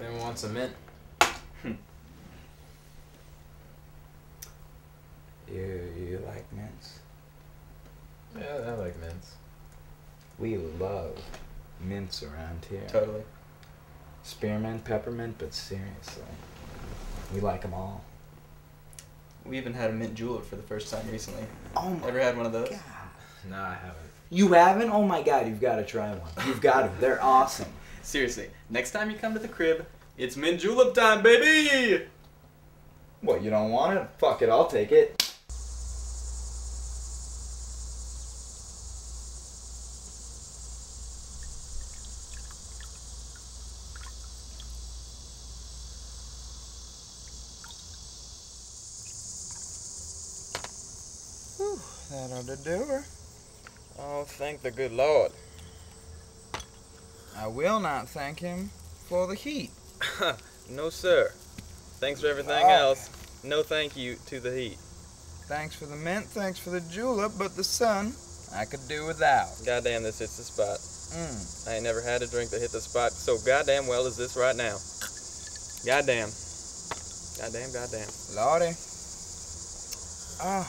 Anyone want some mint? Hmm. You you like mints? Yeah, I like mints. We love mints around here. Totally. Spearmint, peppermint, but seriously, we like them all. We even had a mint julep for the first time recently. Oh my Ever had one of those? god! No, I haven't. You haven't? Oh my god! You've got to try one. You've got to. They're awesome. Seriously, next time you come to the crib, it's mint julep time, baby! What? You don't want it? Fuck it. I'll take it. That ought to do her. Oh, thank the good Lord. I will not thank him for the heat. no, sir. Thanks for everything Oh. else. No thank you to the heat. Thanks for the mint, thanks for the julep, but the sun I could do without. Goddamn, this hits the spot. Mm. I ain't never had a drink that hit the spot so goddamn well as this right now. Goddamn. Goddamn, goddamn. Lordy. Oh,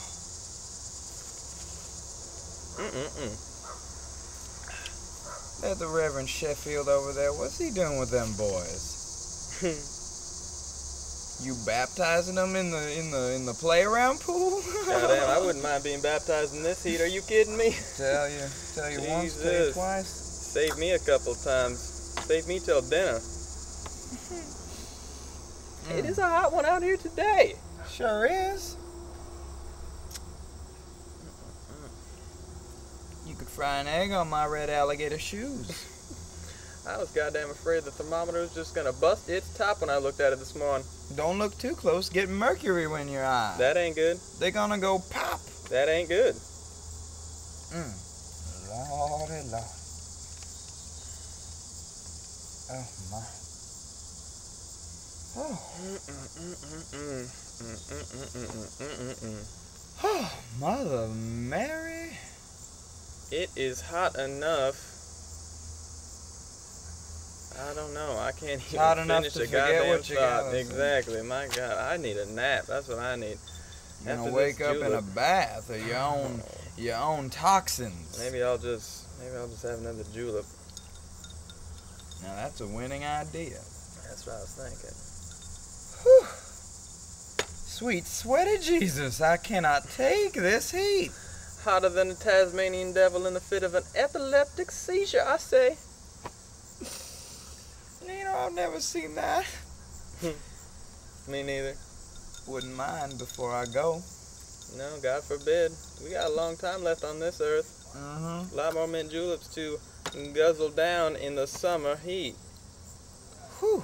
Mm-mm-mm. There's the Reverend Sheffield over there. What's he doing with them boys? You baptizing them in the in the in the play around pool? Goddamn, I wouldn't mind being baptized in this heat. Are you kidding me? Tell you, tell you once, tell you twice. Save me a couple times. Save me till dinner. It hmm. is a hot one out here today. Sure is. Could fry an egg on my red alligator shoes. I was goddamn afraid the thermometer was just gonna bust its top when I looked at it this morning. Don't look too close. Get mercury in your eye. That ain't good. They're gonna go pop. That ain't good. Mm. Lordy, Lord. Oh my. Oh. Oh, Mother Mary. It is hot enough. I don't know. I can't even hot finish to a goddamn what you thought. Exactly. My God, I need a nap. That's what I need. You're After gonna wake up in a bath of your own your own toxins. Maybe I'll just maybe I'll just have another julep. Now that's a winning idea. That's what I was thinking. Whew. Sweet sweaty Jesus, I cannot take this heat. Hotter than a Tasmanian devil in the fit of an epileptic seizure, I say. You know, I've never seen that. Me neither. Wouldn't mind before I go. No, God forbid. We got a long time left on this earth. Mm-hmm. A lot more mint juleps to guzzle down in the summer heat. Whew.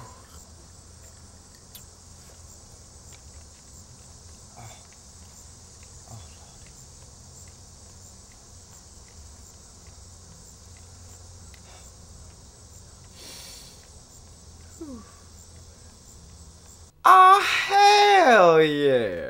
Ah, hell yeah!